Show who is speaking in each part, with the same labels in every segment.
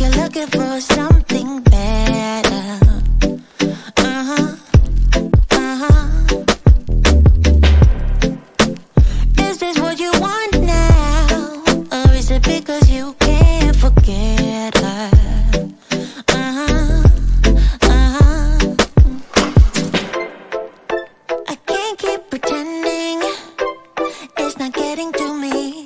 Speaker 1: you're looking for something better. Uh huh. Uh huh. Is this what you want now? Or is it because you can't forget her? Uh huh. Uh huh. I can't keep pretending it's not getting to me.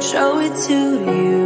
Speaker 2: Show it to you.